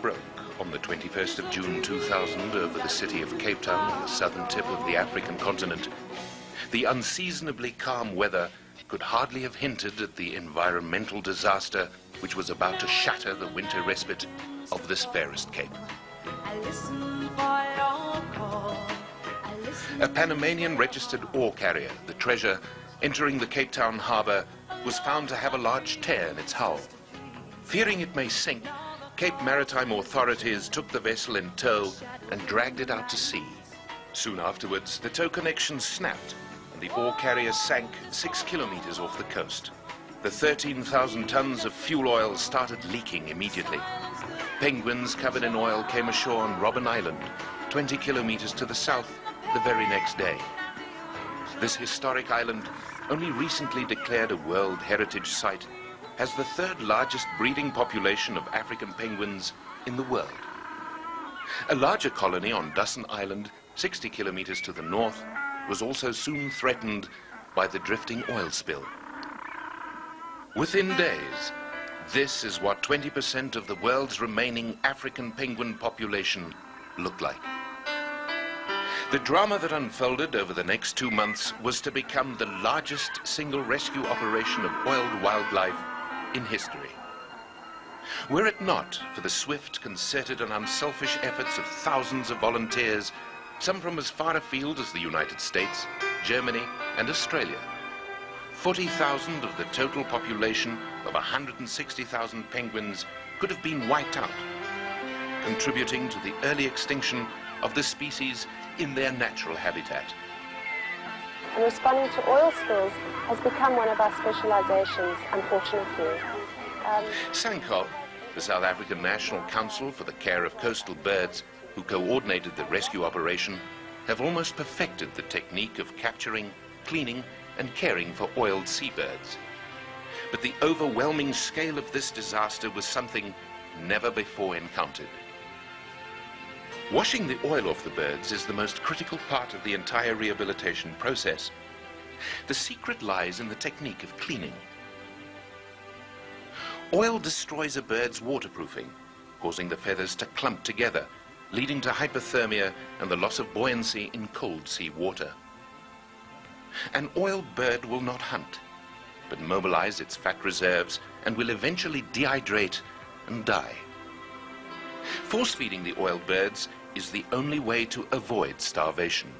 Broke on the 21st of June 2000 over the city of Cape Town on the southern tip of the African continent, the unseasonably calm weather could hardly have hinted at the environmental disaster which was about to shatter the winter respite of this fairest cape. A Panamanian registered ore carrier, the Treasure, entering the Cape Town harbour, was found to have a large tear in its hull. Fearing it may sink, Cape Maritime authorities took the vessel in tow and dragged it out to sea. Soon afterwards, the tow connection snapped and the ore carrier sank six kilometers off the coast. The 13,000 tons of fuel oil started leaking immediately. Penguins covered in oil came ashore on Robben Island, 20 kilometers to the south, the very next day. This historic island, only recently declared a World Heritage Site, has the third largest breeding population of African penguins in the world. A larger colony on Dassen Island, 60 kilometers to the north, was also soon threatened by the drifting oil spill. Within days, this is what 20% of the world's remaining African penguin population looked like. The drama that unfolded over the next two months was to become the largest single rescue operation of oiled wildlife in history. Were it not for the swift, concerted and unselfish efforts of thousands of volunteers, some from as far afield as the United States, Germany and Australia, 40,000 of the total population of 160,000 penguins could have been wiped out, contributing to the early extinction of the species in their natural habitat. And responding to oil spills has become one of our specializations, unfortunately. Um, SANCCOB, the South African National Council for the Care of Coastal Birds, who coordinated the rescue operation, have almost perfected the technique of capturing, cleaning, and caring for oiled seabirds. But the overwhelming scale of this disaster was something never before encountered. Washing the oil off the birds is the most critical part of the entire rehabilitation process. The secret lies in the technique of cleaning. Oil destroys a bird's waterproofing, causing the feathers to clump together, leading to hypothermia and the loss of buoyancy in cold sea water. An oil bird will not hunt, but mobilize its fat reserves and will eventually dehydrate and die. Force feeding the oiled birds is the only way to avoid starvation.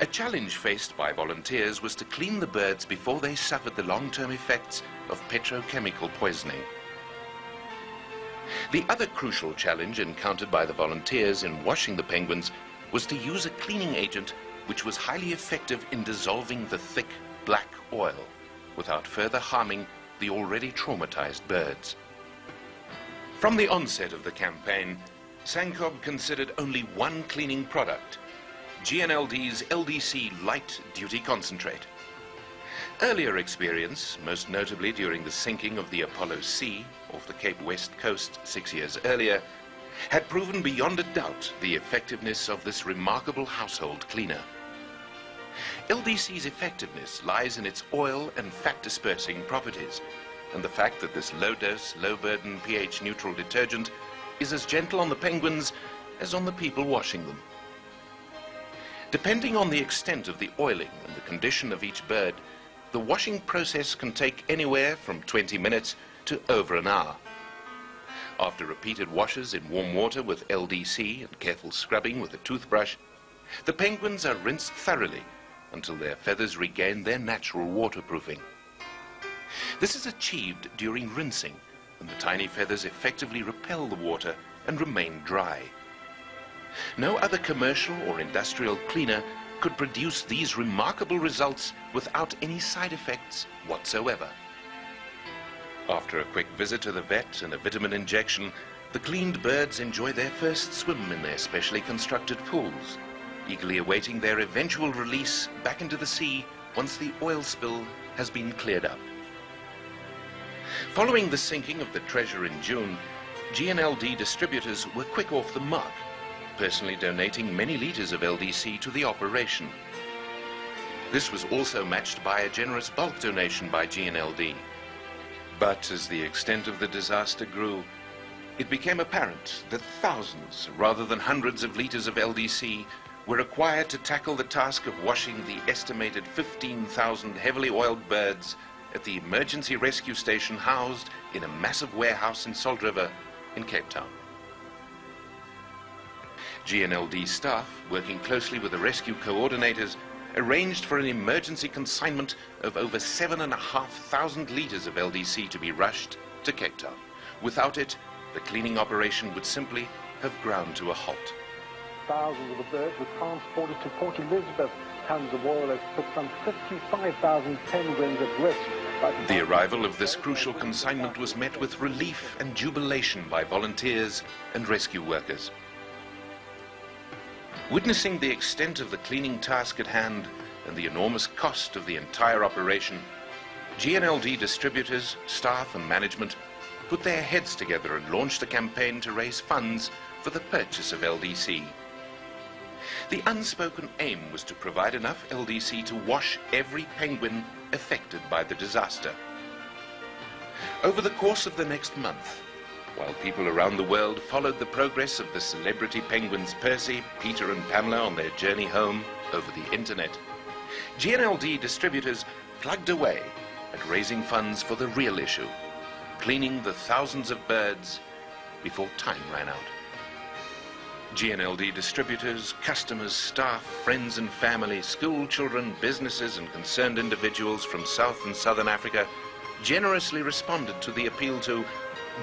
A challenge faced by volunteers was to clean the birds before they suffered the long-term effects of petrochemical poisoning. The other crucial challenge encountered by the volunteers in washing the penguins was to use a cleaning agent which was highly effective in dissolving the thick black oil without further harming the already traumatized birds. From the onset of the campaign, SANCCOB considered only one cleaning product, GNLD's LDC Light Duty Concentrate. Earlier experience, most notably during the sinking of the Apollo Sea off the Cape West coast six years earlier, had proven beyond a doubt the effectiveness of this remarkable household cleaner. LDC's effectiveness lies in its oil and fat dispersing properties, and the fact that this low-dose, low-burden, pH-neutral detergent is as gentle on the penguins as on the people washing them. Depending on the extent of the oiling and the condition of each bird, the washing process can take anywhere from 20 minutes to over an hour. After repeated washes in warm water with LDC and careful scrubbing with a toothbrush, the penguins are rinsed thoroughly until their feathers regain their natural waterproofing. This is achieved during rinsing, and the tiny feathers effectively repel the water and remain dry. No other commercial or industrial cleaner could produce these remarkable results without any side effects whatsoever. After a quick visit to the vet and a vitamin injection, the cleaned birds enjoy their first swim in their specially constructed pools, eagerly awaiting their eventual release back into the sea once the oil spill has been cleared up. Following the sinking of the Treasure in June, GNLD distributors were quick off the mark, personally donating many litres of LDC to the operation. This was also matched by a generous bulk donation by GNLD. But as the extent of the disaster grew, it became apparent that thousands, rather than hundreds of litres of LDC were required to tackle the task of washing the estimated 15,000 heavily oiled birds at the emergency rescue station housed in a massive warehouse in Salt River in Cape Town. GNLD staff, working closely with the rescue coordinators, arranged for an emergency consignment of over 7,500 litres of LDC to be rushed to Cape Town. Without it, the cleaning operation would simply have ground to a halt. Thousands of the birds were transported to Port Elizabeth. Tons of oil has put some 55,000 penguins at risk. The arrival of this crucial consignment was met with relief and jubilation by volunteers and rescue workers. Witnessing the extent of the cleaning task at hand and the enormous cost of the entire operation, GNLD distributors, staff and management put their heads together and launched a campaign to raise funds for the purchase of LDC. The unspoken aim was to provide enough LDC to wash every penguin affected by the disaster. Over the course of the next month, while people around the world followed the progress of the celebrity penguins Percy, Peter and Pamela on their journey home over the internet, GNLD distributors plugged away at raising funds for the real issue, cleaning the thousands of birds before time ran out. GNLD distributors, customers, staff, friends and family, school children, businesses and concerned individuals from South and Southern Africa generously responded to the appeal to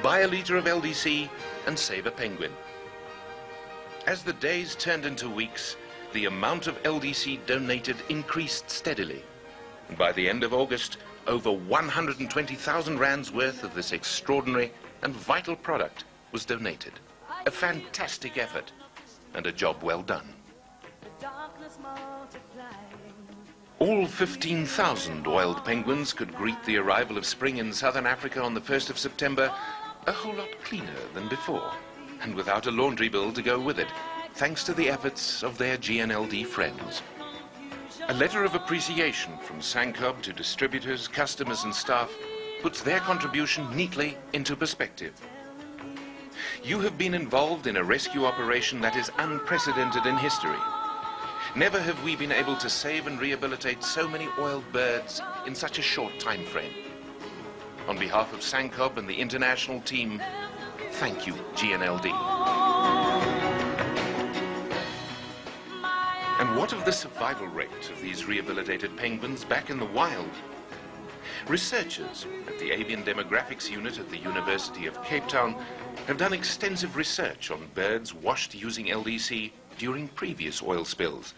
buy a litre of LDC and save a penguin. As the days turned into weeks, the amount of LDC donated increased steadily. And by the end of August, over 120,000 rands worth of this extraordinary and vital product was donated. A fantastic effort and a job well done. All 15,000 oiled penguins could greet the arrival of spring in southern Africa on the 1st of September a whole lot cleaner than before, and without a laundry bill to go with it, thanks to the efforts of their GNLD friends. A letter of appreciation from SANCCOB to distributors, customers and staff puts their contribution neatly into perspective. You have been involved in a rescue operation that is unprecedented in history. Never have we been able to save and rehabilitate so many oiled birds in such a short time frame. On behalf of SANCCOB and the international team, thank you, GNLD. And what of the survival rate of these rehabilitated penguins back in the wild? Researchers at the Avian Demographics Unit at the University of Cape Town have done extensive research on birds washed using LDC during previous oil spills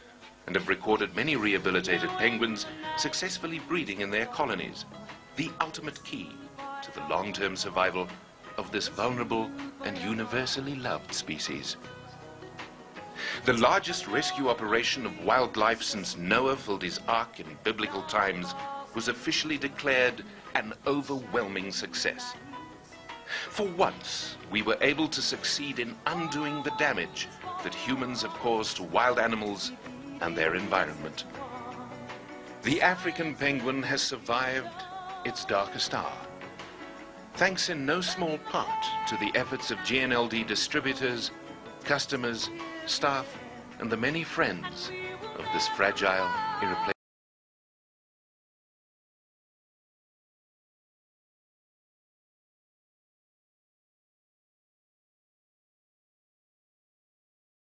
and have recorded many rehabilitated penguins successfully breeding in their colonies, the ultimate key to the long-term survival of this vulnerable and universally loved species. The largest rescue operation of wildlife since Noah filled his ark in biblical times was officially declared an overwhelming success. For once, we were able to succeed in undoing the damage that humans have caused to wild animals and their environment. The African penguin has survived its darkest hour, thanks in no small part to the efforts of GNLD distributors, customers, staff, and the many friends of this fragile, irreplaceable